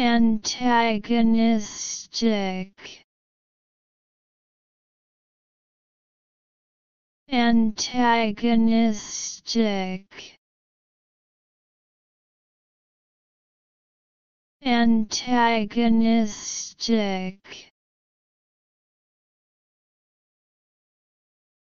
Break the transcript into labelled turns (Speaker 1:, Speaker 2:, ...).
Speaker 1: antagonistic. Antagonistic. Antagonistic.